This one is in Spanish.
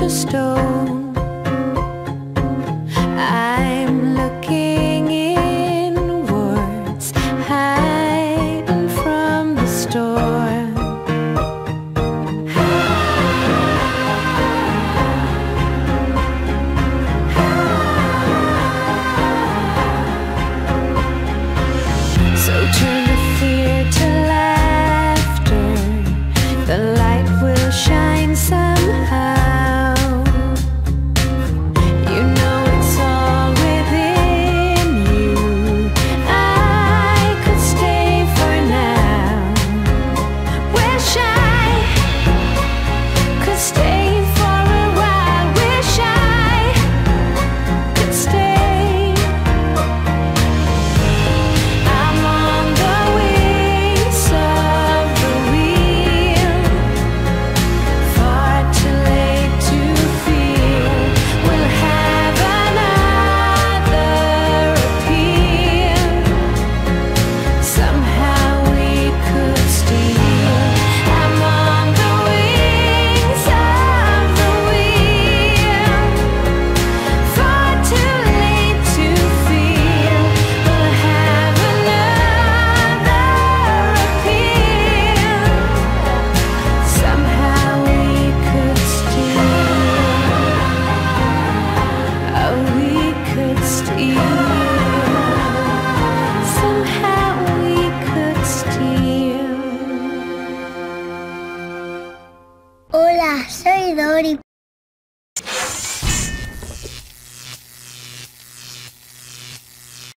to stone. Soy Dori.